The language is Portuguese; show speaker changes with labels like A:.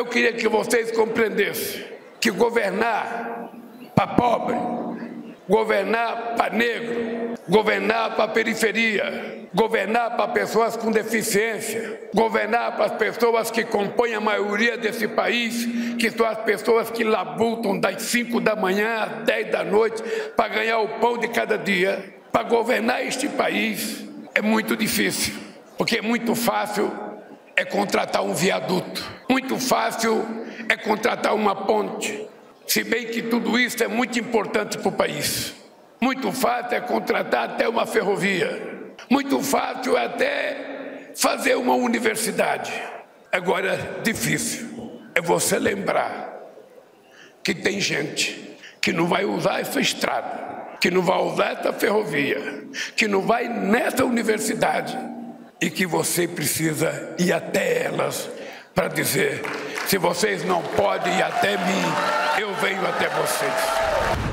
A: Eu queria que vocês compreendessem que governar para pobre, governar para negro, governar para periferia, governar para pessoas com deficiência, governar para as pessoas que compõem a maioria desse país, que são as pessoas que labutam das 5 da manhã às 10 da noite para ganhar o pão de cada dia. Para governar este país é muito difícil, porque é muito fácil é contratar um viaduto, muito fácil é contratar uma ponte, se bem que tudo isso é muito importante para o país. Muito fácil é contratar até uma ferrovia. Muito fácil é até fazer uma universidade. Agora, difícil é você lembrar que tem gente que não vai usar essa estrada, que não vai usar essa ferrovia, que não vai nessa universidade e que você precisa ir até elas para dizer: se vocês não podem ir até mim, eu venho até vocês.